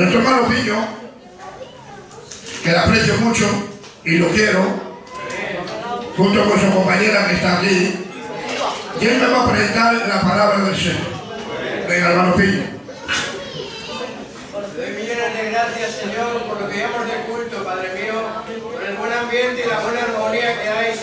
Nuestro hermano Piño, que le aprecio mucho y lo quiero, junto con su compañera que está aquí, y él me va a presentar la palabra del Señor. Venga, hermano Piño. Doy millones de gracias, Señor, por lo que llamamos de culto, Padre mío, por el buen ambiente y la buena armonía que hay,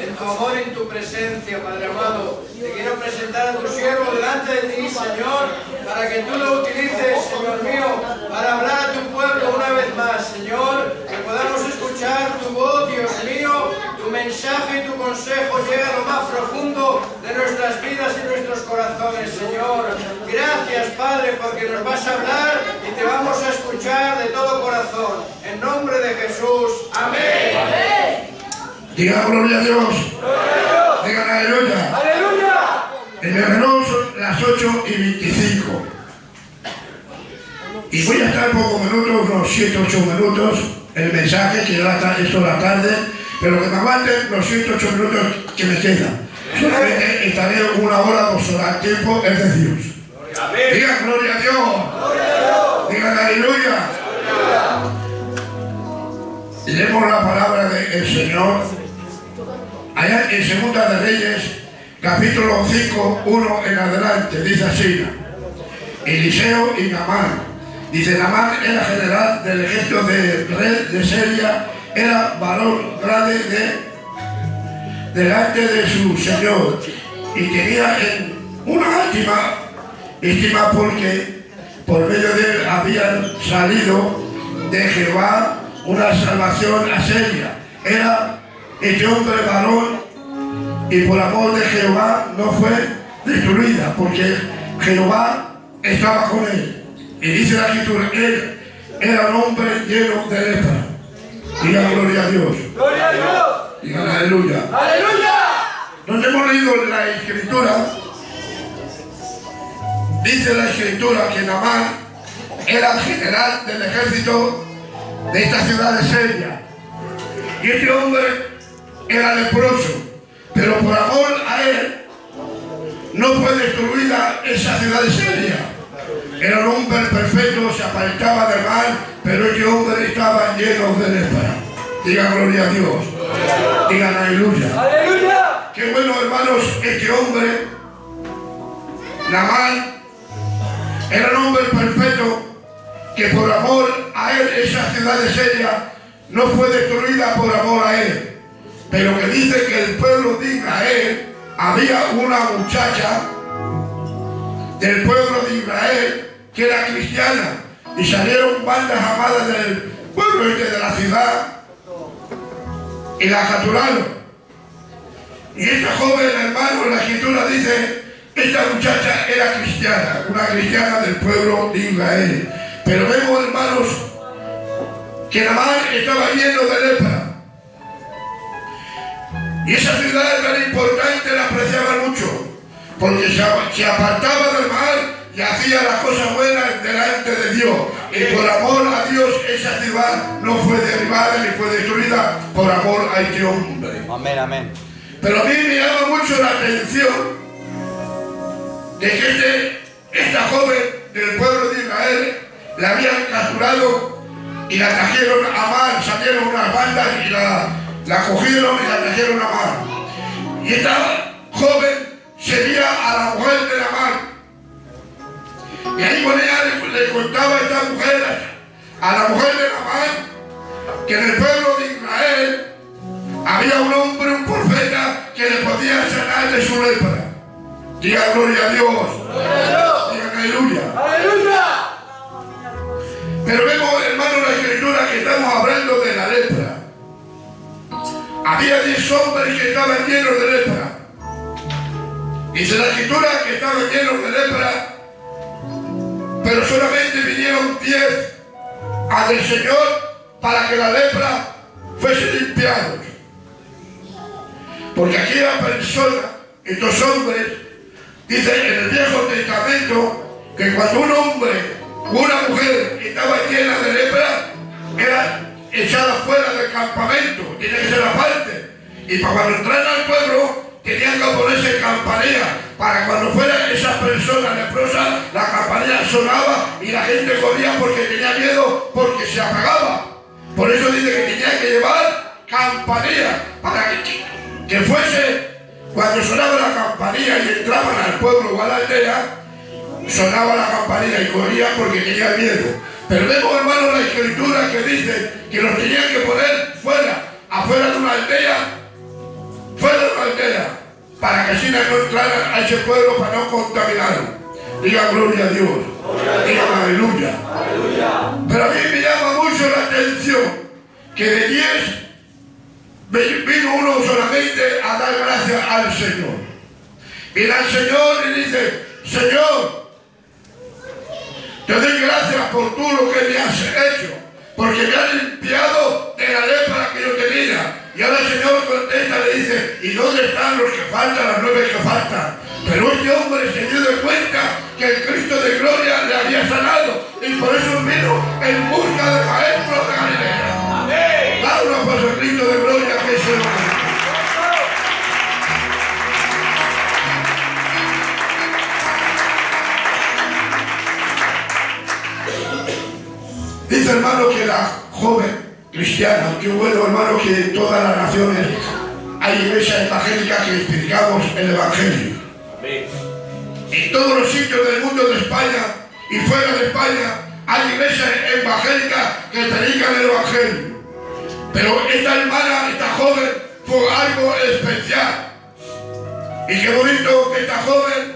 en tu amor y en tu presencia, Padre amado. Te quiero presentar a tu siervo delante de ti, Señor, para que tú lo utilices, Señor mío, para hablar a tu pueblo una vez más, Señor, que podamos escuchar tu voz, Dios mío, tu mensaje y tu consejo llega a lo más profundo de nuestras vidas y nuestros corazones, Señor. Gracias, Padre, porque nos vas a hablar y te vamos a escuchar de todo corazón. En nombre de Jesús. Amén. Diga gloria a Dios. Digan aleluya. Aleluya. En el reloj son las 8 y 25. Y voy a estar pocos minutos, unos 7 8 minutos, el mensaje que ya está esto la tarde, pero que me aguanten los 7 8 minutos que me quedan. Solamente estaré una hora por el tiempo es de Dios. Digan gloria a Dios. Digan aleluya. Leemos la palabra del Señor allá en Segunda de Reyes, capítulo 5, 1 en adelante, dice así, Eliseo y Namán. Dice, Namán era general del ejército de rey de Siria, era varón grande de, delante de su señor y tenía en una última estima porque por medio de él habían salido de Jehová una salvación a Siria. Era este hombre varón y por amor de Jehová no fue destruida porque Jehová estaba con él. Y dice la escritura, él era un hombre lleno de lepra. Diga gloria a Dios. Gloria a Dios. Diga aleluya. Aleluya. Donde hemos leído la escritura, dice la escritura que Namán era general del ejército de esta ciudad de Siria. Y este hombre era leproso, pero por amor a él no fue destruida esa ciudad de Siria. Era un hombre perfecto, se apartaba del mal, pero este hombre estaba lleno de lepra. Diga gloria a Dios. Digan aleluya. Aleluya. Qué bueno, hermanos, este hombre, Namán, era un hombre perfecto que por amor a él, esa ciudad de Siria no fue destruida por amor a él. Pero que dice que el pueblo de Israel había una muchacha del pueblo de Israel que era cristiana y salieron bandas amadas del pueblo este de la ciudad y la capturaron. Y esta joven, hermano, la escritura dice, esta muchacha era cristiana, una cristiana del pueblo de Israel. Pero vemos, hermanos, que Namán estaba lleno de lepra. Y esa ciudad era importante, la apreciaba mucho, porque se, se apartaba del mal y hacía las cosas buenas delante de Dios. Y por amor a Dios, esa ciudad no fue derribada ni fue destruida por amor a este hombre. Amén, amén. Pero a mí me llama mucho la atención de que este- esta joven del pueblo de Israel la habían capturado y la trajeron a mar, salieron unas bandas y la, la cogieron y la trajeron a mar. Y esta joven sería a la mujer de la mar. Y ahí con ella le, le contaba a esta mujer, a la mujer de la mar, que en el pueblo de Israel había un hombre, un profeta, que le podía sanar de su lepra. Diga gloria a Dios. Diga aleluya. Aleluya. Pero vemos, hermano, la escritura que estamos hablando de la lepra. Había diez hombres que estaban llenos de lepra. Dice la escritura que estaban llenos de lepra, pero solamente vinieron diez al Señor para que la lepra fuese limpiada. Porque aquella persona, estos hombres, dice en el Viejo Testamento que cuando un hombre o una mujer estaba llena de lepra, era echada fuera del campamento, tiene que ser aparte. Y para cuando al pueblo, tenían que ponerse campanilla para cuando fuera esa persona leprosa, la campanilla sonaba y la gente corría porque tenía miedo, porque se apagaba. Por eso dice que tenía que llevar campanilla para que, fuese cuando sonaba la campanilla y entraban al pueblo o a la aldea, sonaba la campanilla y corría porque tenía miedo. Pero vemos, hermano, la escritura que dice que los tenían que poner fuera, afuera de una aldea, fuera de una aldea, para que así no entraran a ese pueblo para no contaminarlo. Diga gloria a Dios. Diga aleluya. Pero a mí me llama mucho la atención que de 10 vino uno solamente a dar gracias al Señor. Mira al Señor y dice, Señor, por tú lo que me has hecho, porque me has limpiado de la lepra que yo tenía. Y ahora el Señor contesta, le dice, ¿y dónde están los que faltan, las nueve que faltan? Pero este hombre se dio de cuenta que el Cristo de gloria le había sanado y por eso vino en busca de maestros de Galilea. Amén. Dice hermano que la joven cristiana, que bueno hermano que en todas las naciones hay iglesias evangélicas que predicamos el Evangelio. Amén. En todos los sitios del mundo de España y fuera de España hay iglesias evangélicas que predican el Evangelio. Pero esta hermana, esta joven, fue algo especial. Y qué bonito que esta joven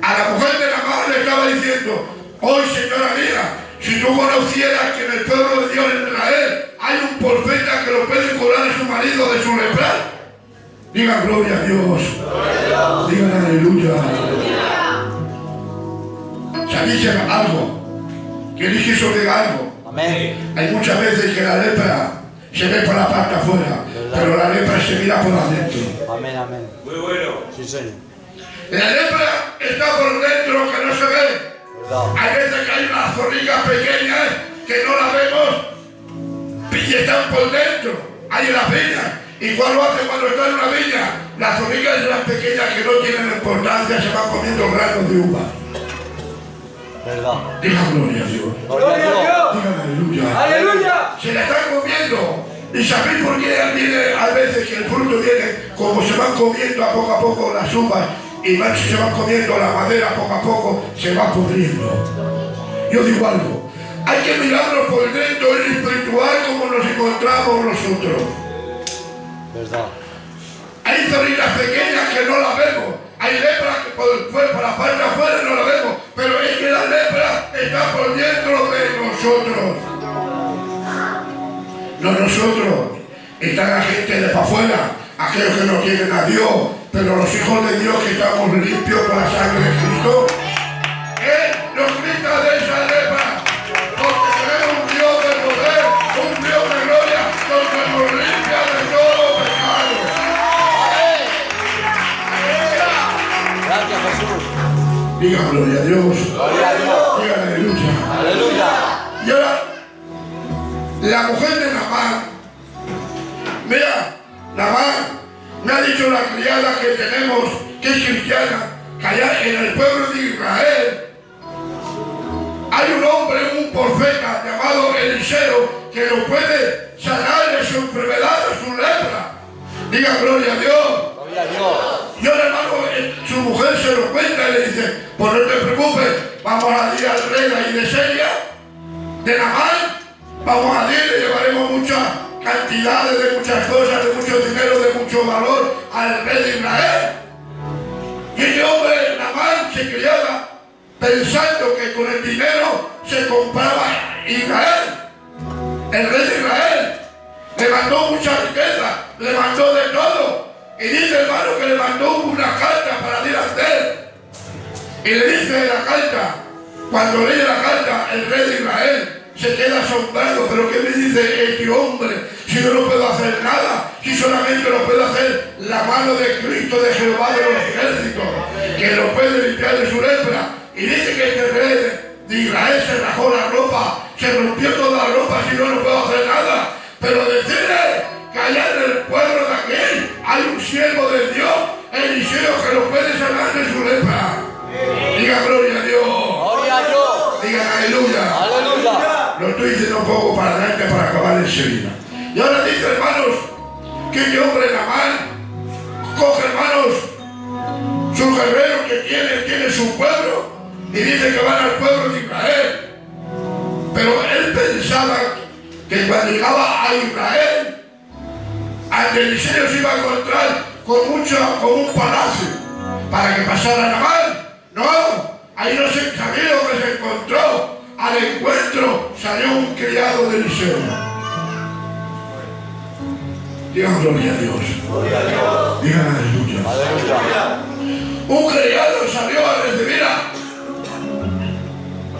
a la mujer de la madre le estaba diciendo, hoy señora mía, si tú conocieras que en el pueblo de Dios en Israel hay un profeta que lo puede curar a su marido de su lepra, diga gloria a Dios, digan aleluya. ¿Sabéis algo? Que dije sobre algo. Amén. Hay muchas veces que la lepra se ve por la parte afuera, pero la lepra se mira por adentro. Amén, amén. Muy bueno. Sí, Señor. La lepra está por dentro que no se ve. Hay veces que hay unas zorrillas pequeñas que no las vemos y están por dentro. Hay en las viñas. ¿Y cuál lo hace cuando está en una viña? Las zorrillas esas pequeñas que no tienen importancia se van comiendo granos de uva. Verdad. Diga gloria a Dios. Gloria a Dios. Diga aleluya. Aleluya. Se la están comiendo. ¿Y sabéis por qué viene a veces que el fruto viene como se van comiendo a poco a poco las uvas y van- se van comiendo la madera poco a poco, se va pudriendo? Yo digo algo, hay que mirarlo por dentro, el espiritual como nos encontramos nosotros. Verdad. Hay zorrillas pequeñas que no las vemos. Hay lepra que por, el cuerpo, la parte afuera no la vemos. Pero es que la lepra está por dentro de nosotros. No nosotros. Están la gente de para afuera, aquellos que no tienen a Dios. Pero los hijos de Dios que estamos limpios por la sangre de Cristo. Él nos quita de esa lepra. Porque tenemos un Dios de poder, un Dios de gloria, donde nos limpia de todo pecado. Gracias, Jesús. Diga gloria a Dios. Gloria a Dios. Diga aleluya. Aleluya. Y ahora, la mujer de Namán, mira, Namán, me ha dicho la criada que tenemos, que es cristiana, que allá en el pueblo de Israel hay un hombre, un profeta llamado Eliseo, que lo puede sanar de su enfermedad, de su lepra. Diga gloria a Dios. Gloria a Dios. Y ahora, hermano, eh, su mujer se lo cuenta y le dice, pues no te preocupes, vamos a ir al rey ahí de Seria, de Namán, vamos a ir, le llevaremos muchas cantidades de muchas cosas, de mucho dinero, de mucho valor al rey de Israel. Y este hombre, Namán, se criaba pensando que con el dinero se compraba Israel, el rey de Israel. Le mandó mucha riqueza, le mandó de todo. Y dice hermano que le mandó una carta para a él. Y le dice la carta, cuando lee la carta, el rey de Israel se queda asombrado. Pero ¿qué me dice este hombre? Si yo no puedo hacer nada, si solamente lo puede hacer la mano de Cristo, de Jehová de los ejércitos, que lo puede limpiar de su lepra. Y dice que este rey de Israel se rajó la ropa, se rompió toda la ropa, si no, no puedo hacer nada. Pero decirle que allá en el pueblo de aquí hay un siervo de Dios, Eliseo, que lo puede sanar de su lepra. Diga gloria a Dios. Gloria a Dios. Digan aleluya. Aleluya. Lo estoy diciendo un poco para adelante para acabar enseguida. Y ahora dice, hermanos, que este hombre Namán coge, hermanos, su guerrero que tiene, tiene su pueblo, y dice que van al pueblo de Israel. Pero él pensaba que cuando llegaba a Israel, ante Eliseo se iba a encontrar con mucho, con un palacio, para que pasara Namán. No, ahí no se sabía lo que se encontró. Al encuentro salió un criado de Eliseo. Digan gloria a Dios. Digan aleluya. Un criado salió a recibir a,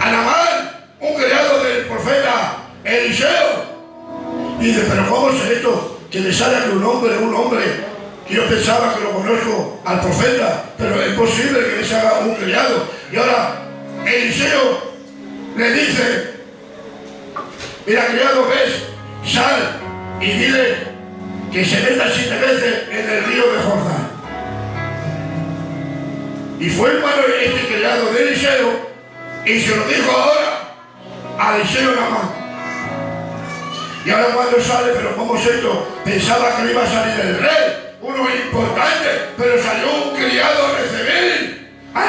a Namán, un criado del profeta Eliseo. Y dice, pero ¿cómo es esto? Que le sale un hombre, un hombre, yo pensaba que lo conozco al profeta, pero es posible que le salga un criado. Y ahora Eliseo le dice, mira criado, ves, sal y dile que se meta siete veces en el río de Jordán. Y fue hermano este criado de Eliseo y se lo dijo ahora a Eliseo Namán. Y ahora cuando sale, pero ¿cómo es esto? Pensaba que iba a salir el rey, uno importante, pero salió un criado a recibir a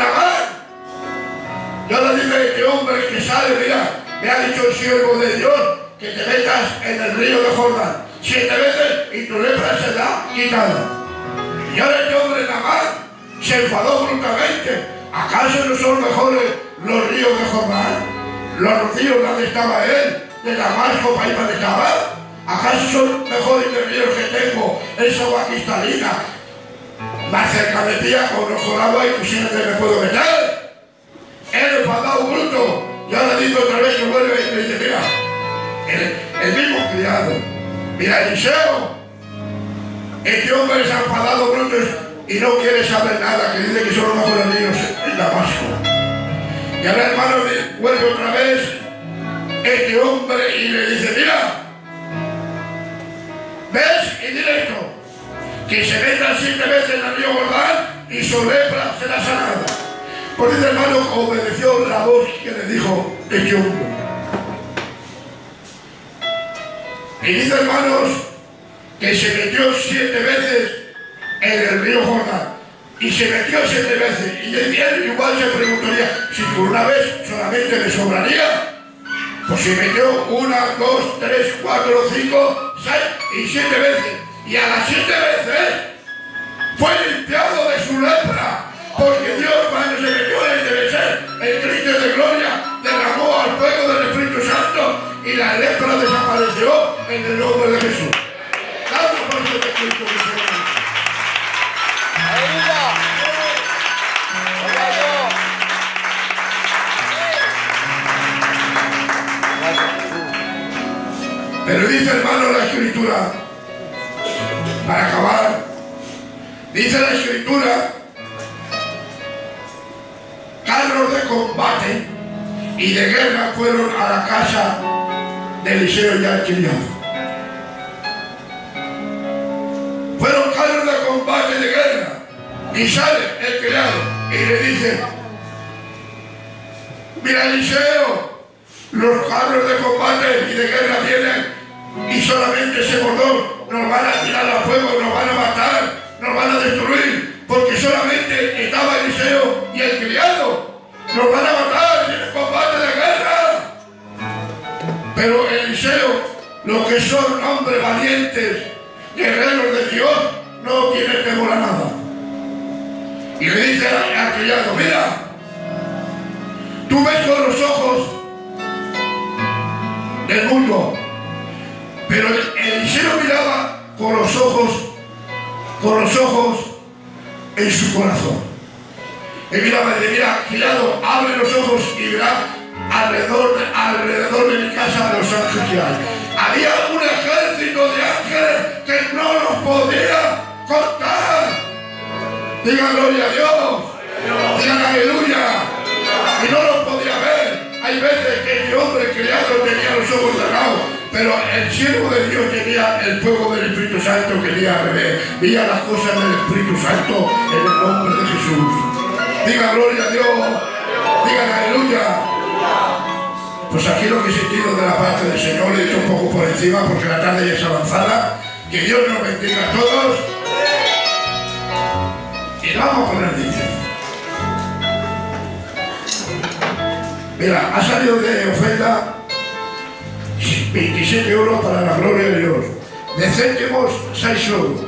Namán. Y ahora dice este hombre que sale, mira, me ha dicho el siervo de Dios que te metas en el río de Jordán siete veces y tu lepra será quitada. Y ahora este hombre Namán se enfadó brutamente. ¿Acaso no son mejores los ríos de Jordán? Los ríos donde estaba él, de Damasco para donde estaba. ¿Acaso son mejores los ríos que tengo, esa agua cristalina? Más cerca de ti, el agua y tú siempre me puedo meter. Él bruto. Y ahora dice otra vez que vuelve y me dice, mira, el, el mismo criado, mira Eliseo, este hombre ha enfadado bruto y no quiere saber nada, que dice que son los mejores niños en Damasco. Y ahora hermano vuelve otra vez este hombre y le dice, mira, ¿ves? Y dile esto, que se meta siete veces en el río Jordán y su lepra será sanada. Por eso hermano obedeció la voz que le dijo este hombre. Y dice hermanos que se metió siete veces en el río Jordán. Y se metió siete veces. Y él igual se preguntaría, si por una vez solamente me sobraría. Pues se metió una, dos, tres, cuatro, cinco, seis y siete veces. Y a las siete veces fue limpiado de su lepra. Porque Dios cuando se y la lepra desapareció en el nombre de Jesús. Pero dice hermano la escritura, para acabar, dice la escritura, carros de combate y de guerra fueron a la casa de Eliseo y criado. Fueron carros de combate de guerra. Y sale el criado y le dice, mira Eliseo, los carros de combate y de guerra vienen y solamente ese bordón nos van a tirar a fuego, nos van a matar, nos van a destruir, porque solamente estaba Eliseo y el criado. Nos van a matar en el combate los que son hombres valientes, guerreros de Dios, no tienen temor a nada. Y le dice al criado, mira, tú ves con los ojos del mundo, pero Eliseo miraba con los ojos, con los ojos en su corazón. Y miraba y decía, mira, criado, abre los ojos y verá alrededor, de- alrededor de mi casa los ángeles que hay. Había un ejército de ángeles que no los podía contar. Digan gloria a Dios. Digan aleluya. Y no los podía ver. Hay veces que este hombre criado tenía los ojos cerrados, pero el siervo de Dios tenía el fuego del Espíritu Santo que veía al revés. Veía las cosas del Espíritu Santo en el nombre de Jesús. Diga gloria a Dios. Pues aquí lo que he sentido de la parte del Señor le he hecho un poco por encima porque la tarde ya es avanzada. Que Dios nos bendiga a todos. Y vamos con el niño. Mira, ha salido de ofrenda 27 euros para la gloria de Dios. De céntimos, 6 euros.